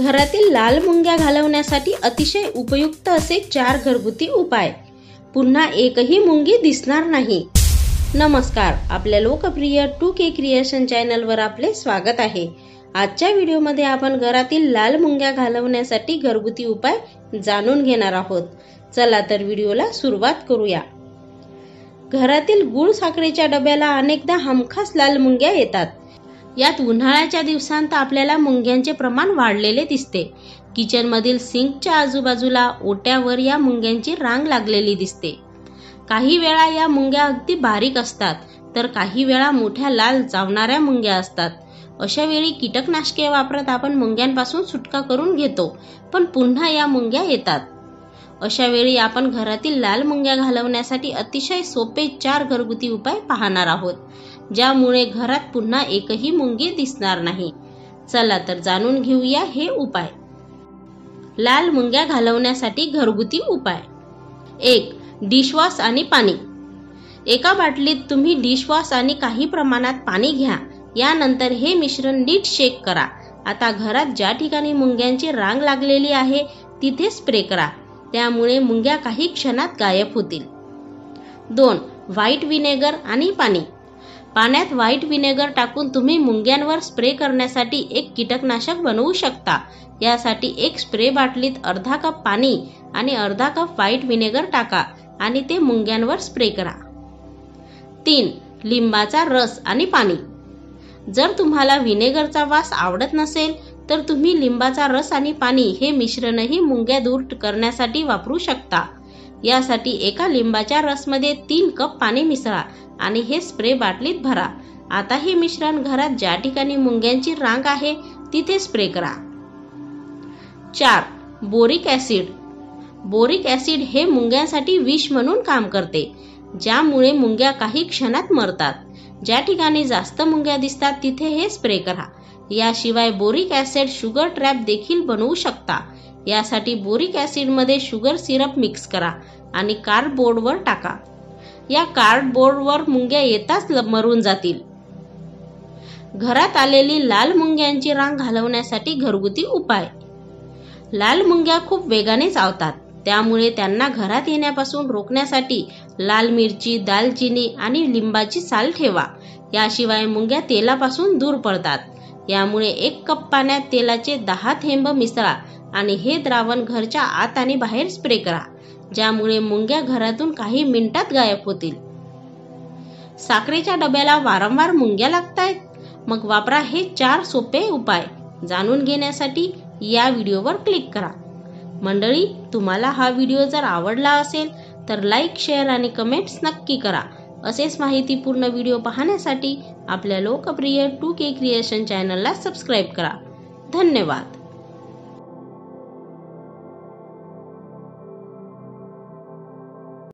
घरातील लाल मुंग्या घालवण्यासाठी अतिशय उपयुक्त असे चार घरगुती उपाय. पुन्हा एकही मुंगी दिसणार नाही. नमस्कार. आपल्या लोकप्रिय टू के क्रिएशन चॅनलवर आपले स्वागत आहे. आजच्या व्हिडिओमध्ये आपण घरातील लाल मुंग्या घालवण्यासाठी घरगुती उपाय जाणून घेणार आहोत. चला तर व्हिडिओला सुरुवात करूया. घरातील गुळ साखरेच्या डब्याला अनेकदा हमखास लाल मुंग्या येतात. यात उन्हाळ्याच्या दिवसांत आपल्याला मुंग्यांचे प्रमाण वाढलेले दिसते. किचनमधील सिंकच्या आजूबाजूला ओट्यावर या मुंग्यांची रांग लागलेली दिसते. काही वेळा या मुंग्या अगदी बारीक असतात तर काही वेळा मोठ्या लाल चावणाऱ्या मुंग्या असतात. अशा वेळी कीटकनाशके वापरत आपण मुंग्यांपासून सुटका करून घेतो पण पुन्हा या मुंग्या येतात. अशा वेळी आपण घरातील लाल मुंग्या घालवण्यासाठी अतिशय सोपे चार घरगुती उपाय पाहणार आहोत. ज्यामुळे घरात पुन्हा एकही मुंगी दिसणार नाही. चला तर जाणून घेऊया हे उपाय. लाल मुंग्या घालवण्यासाठी घरगुती उपाय. एक डिशवॉश आणि पाणी. एका बाटलीत तुम्ही डिशवॉश आणि काही प्रमाणात पाणी घ्या. यानंतर हे मिश्रण नीट शेक करा. आता घरात ज्या ठिकाणी मुंग्यांची रांग लागलेली आहे तिथे स्प्रे करा. त्यामुळे मुंग्या काही क्षणात गायब होतील. दोन व्हाईट विनेगर आणि पाणी. पाण्यात व्हाईट विनेगर टाकून तुम्ही मुंग्यांवर स्प्रे करण्यासाठी एक कीटकनाशक बनवू शकता. यासाठी एक स्प्रे बाटलीत अर्धा कप पाणी आणि अर्धा कप व्हाईट विनेगर टाका आणि ते मुंग्यांवर स्प्रे करा. तीन लिंबाचा रस आणि पाणी. जर तुम्हाला व्हिनेगरचा वास आवडत नसेल तर तुम्ही लिंबाचा रस आणि पाणी हे मिश्रणही मुंग्या दूर करण्यासाठी वापरू शकता. यासाठी एका लिंबाच्या रसमध्ये तीन कप पाणी मिसळा आणि हे स्प्रे बाटलीत भरा. आता हे मिश्रण घरात ज्या ठिकाणी मुंग्यांची रांग आहे तिथे स्प्रे करा. चार बोरिक ॲसिड. बोरिक ॲसिड हे मुंग्यांसाठी विष म्हणून काम करते ज्यामुळे मुंग्या काही क्षणात मरतात. ज्या ठिकाणी जास्त मुंग्या दिसतात तिथे हे स्प्रे करा. याशिवाय बोरिक ॲसिड शुगर ट्रॅप देखील बनवू शकता. यासाठी बोरिक ॲसिडमध्ये शुगर सिरप मिक्स करा आणि कार्डबोर्डवर टाका. या कार्डबोर्डवर मुंग्या येताच मरून जातील. घरात आलेली लाल मुंग्यांची रांग घालवण्यासाठी घरगुती उपाय. लाल मुंग्या खूप वेगाने चावतात त्यामुळे त्यांना घरात येण्यापासून रोखण्यासाठी लाल मिरची दालचिनी आणि लिंबाची साल ठेवा. याशिवाय मुंग्या तेलापासून दूर पडतात. यामुळे एक कप पाण्यात तेलाचे दहा थेंब मिसळा. आणि हे द्रावण घरच्या आत आणि बाहेर स्प्रे करा ज्यामुळे मुंग्या घरातून काही मिनिटात गायब होतील. साखरेच्या डब्याला वारंवार मुंग्या लागतायत? मग वापरा हे चार सोपे उपाय. जाणून घेण्यासाठी या व्हिडिओवर क्लिक करा. मंडळी तुम्हाला हा व्हिडिओ जर आवडला असेल तर लाईक शेअर आणि कमेंट्स नक्की करा. असेच माहितीपूर्ण व्हिडिओ पाहण्यासाठी आपल्या लोकप्रिय टू के क्रिएशन चॅनलला सबस्क्राईब करा. धन्यवाद.